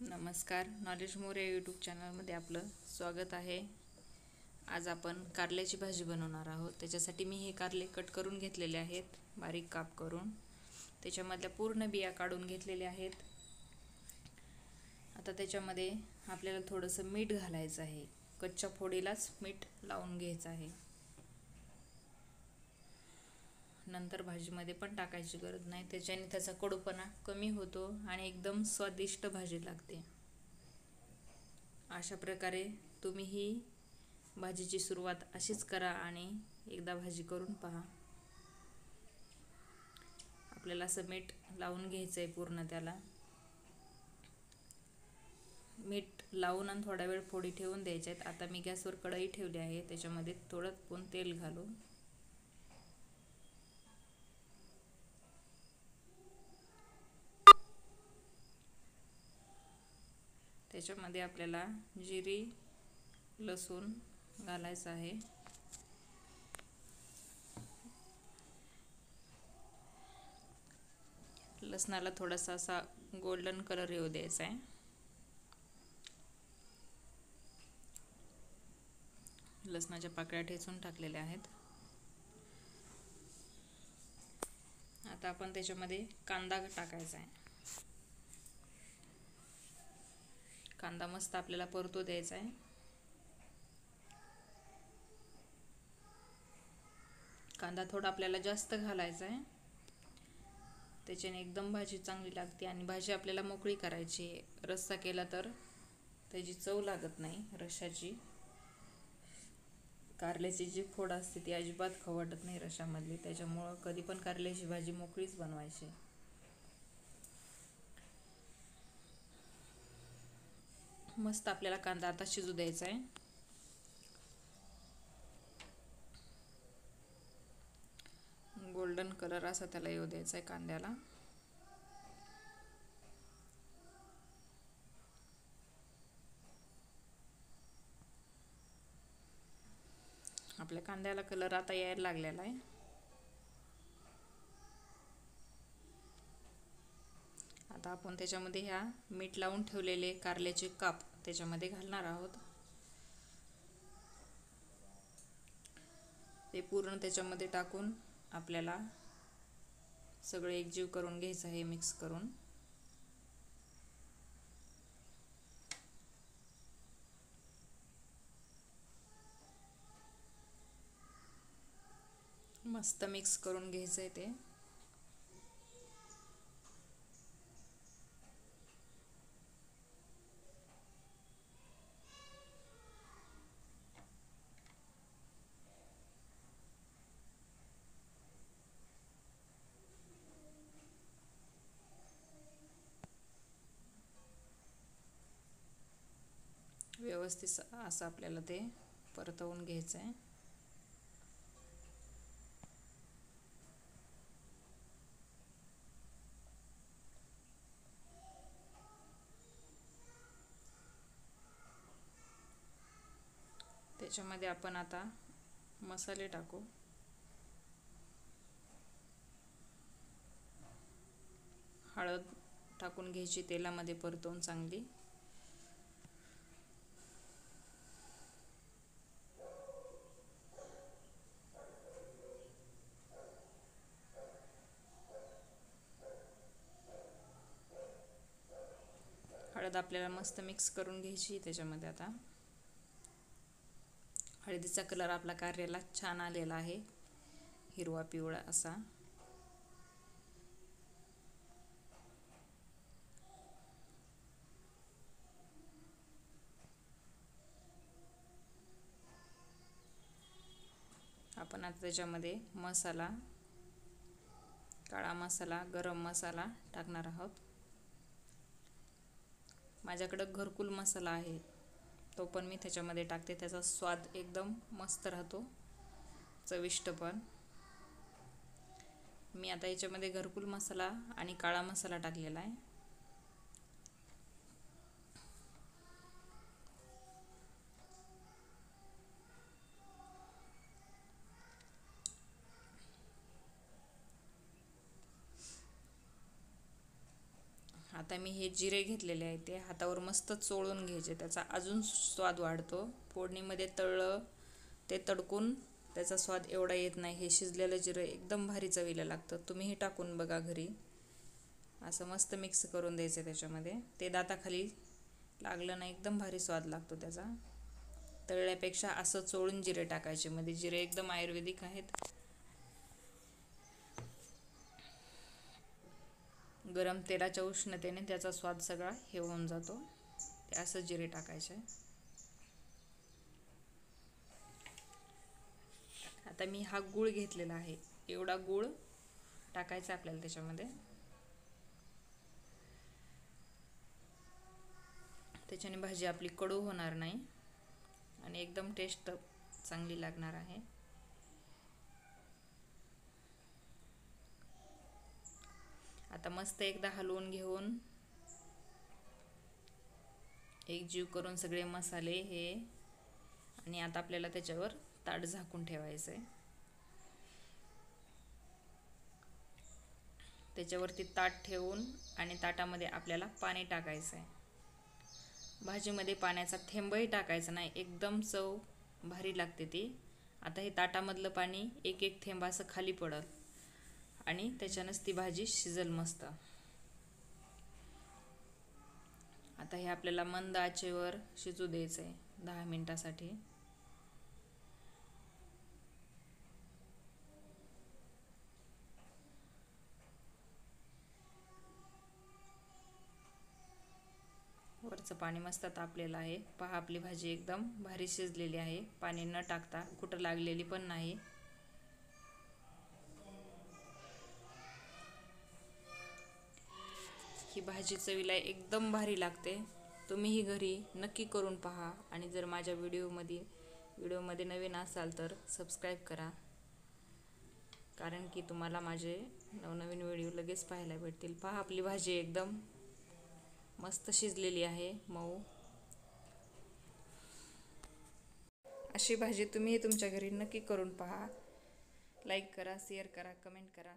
नमस्कार. Knowledge More YouTube चॅनलमध्ये आपलं स्वागत आहे. आज आपण कारल्याची भाजी बनवणार आहोत. त्याच्यासाठी मी हे कारले कट करून घेतलेले आहेत. बारीक काप करून. त्याच्यामधल्या पूर्ण बिया काढून घेतलेल्या आहेत. आता त्याच्यामध्ये आपल्याला थोडंसं मीठ घालायचं आहे. कच्च्या फोडीलाच मीठ लावून घ्यायचं आहे. नंतर भाजीमध्ये पण टाकायची गरज नाही. त्याच्याने त्याचा कडूपणा कमी होतो आणि एकदम स्वादिष्ट भाजी लागते. अशा प्रकारे तुम्ही ही भाजीची सुरुवात अशीच करा आणि एकदा भाजी करून पहा. आपल्याला असं मीठ लावून घ्यायचं आहे पूर्ण त्याला. मीठ लावून आणि थोडा वेळ फोडी ठेवून द्यायच्या आहेत आता मी गॅसवर कढई ठेवली आहे. त्याच्यामध्ये थोडं पण तेल घालून त्याच्यामध्ये आपल्याला जिरी लसूण घालायचं आहे. लसणाला थोडासा असा गोल्डन कलर येऊ द्यायचा आहे. लसणाच्या पाकळ्या ठेचून टाकलेल्या आहेत. आता आपण त्याच्यामध्ये कांदा टाकायचा आहे. कांदा मस्त आपल्याला परतो द्यायचा आहे. कांदा थोडा आपल्याला जास्त घालायचा आहे. त्याच्याने एकदम भाजी चांगली लागते आणि भाजी आपल्याला मोकळी करायची रस्सा केला तर त्याची चव लागत नाही रशाची कारल्याची जी फोड असते ती अजिबात खवटत नाही रशामधली त्याच्यामुळं कधी पण कारल्याची भाजी मोकळीच बनवायची मस्त आपल्याला कांदा आता शिजू द्यायचा आहे गोल्डन कलर असा त्याला येऊ द्यायचा आहे कांद्याला. आपल्या कांद्याला कलर आता यायला लागलेला आहे. आता आपण त्याच्यामध्ये ह्या मीठ लावून ठेवलेले कारल्याचे काप त्याच्यामध्ये घालणार आहोत. ते पूर्ण त्याच्यामध्ये टाकून आपल्याला सगळे एकजीव करून घ्यायचं आहे मिक्स करून. मस्त मिक्स करून घ्यायचं आहे ते. व्यवस्थित असं आपल्याला ते परतवून घ्यायचं आहे त्याच्यामध्ये आपण आता मसाले टाकू. हळद टाकून घ्यायची तेलामध्ये परतवून चांगली. हळद आपल्याला मस्त मिक्स करून घ्यायची त्याच्यामध्ये आता. हळदीचा कलर आपला कार्याला छान आलेला आहे. हिरवा पिवळा असा. आपण आता त्याच्यामध्ये मसाला काळा मसाला गरम मसाला टाकणार आहोत. माझ्याकडं घरकुल मसाला आहे. तो पण मी त्याच्यामध्ये टाकते. त्याचा स्वाद एकदम मस्त राहतो. चविष्ट पण. मी आता याच्यामध्ये घरकुल मसाला आणि काळा मसाला टाकलेला आहे. आता मी हे जिरे घेतलेले आहे ते हातावर मस्त चोळून घ्यायचे. त्याचा अजून स्वाद वाढतो. फोडणीमध्ये तळलं ते तडकून त्याचा स्वाद एवढा येत नाही. हे शिजलेलं जिरं एकदम भारी चवीला लागतं. तुम्हीही टाकून बघा घरी. असं मस्त मिक्स करून द्यायचं त्याच्यामध्ये. ते दाताखाली लागलं नाही एकदम भारी स्वाद लागतो त्याचा. तळल्यापेक्षा असं चोळून जिरे टाकायचे. मध्ये जिरे एकदम आयुर्वेदिक आहेत. गरम तेलाच्या उष्णतेने त्याचा स्वाद सगळा हे होऊन जातो. ते असं जिरे टाकायचे. आता मी हा गूळ घेतलेला आहे. एवढा गूळ टाकायचा आपल्याला त्याच्यामध्ये. त्याच्याने भाजी आपली कडू होणार नाही. आणि एकदम टेस्ट चांगली लागणार आहे. आता मस्त एकदा हलवून घेऊन एक जीव करून सगळे मसाले हे आणि आता आपल्याला त्याच्यावर ताट झाकून ठेवायचं आहे त्याच्यावरती ताट ठेवून आणि ताटामध्ये आपल्याला पाणी टाकायचं आहे भाजीमध्ये पाण्याचा थेंबही टाकायचा नाही एकदम चव भारी लागते ती. आता हे ताटामधलं पाणी एक एक थेंब असं खाली पडत आणि त्याच्यानंच ती भाजी शिजल मस्त. आता हे आपल्याला मंद आचेवर शिजू द्यायचं आहे दहा मिनटासाठी. वरचं पाणी मस्त तापलेलं आहे. पहा आपली भाजी एकदम भारी शिजलेली आहे. पाणी न टाकता कुठं लागलेली पण नाही. ही भाजी चवीला एकदम भारी लागते. तुम्हीही घरी नक्की करून पहा आणि जर माझ्या व्हिडिओमध्ये व्हिडिओमध्ये नवीन असाल तर सबस्क्राईब करा. कारण की तुम्हाला माझे नवनवीन व्हिडिओ लगेच पाहायला भेटतील. पहा आपली भाजी एकदम मस्त शिजलेली आहे मऊ. अशी भाजी तुम्ही तुमच्या घरी नक्की करून पहा. लाईक करा शेअर करा कमेंट करा.